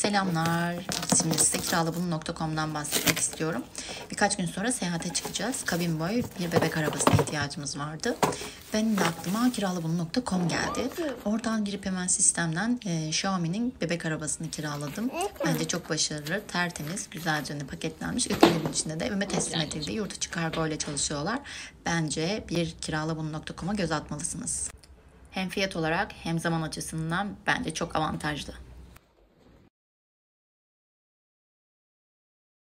Selamlar. Şimdi size kiralabunu.com'dan bahsetmek istiyorum. Birkaç gün sonra seyahate çıkacağız. Kabin boy bir bebek arabasına ihtiyacımız vardı. Benim de aklıma kiralabunu.com geldi. Oradan girip hemen sistemden e, Xiaomi'nin bebek arabasını kiraladım. Bence çok başarılı, tertemiz, güzelce de paketlenmiş. İlk içinde de evime teslim edildi. Yurt içi kargo ile çalışıyorlar. Bence bir kiralabunu.com'a göz atmalısınız. Hem fiyat olarak hem zaman açısından bence çok avantajlı.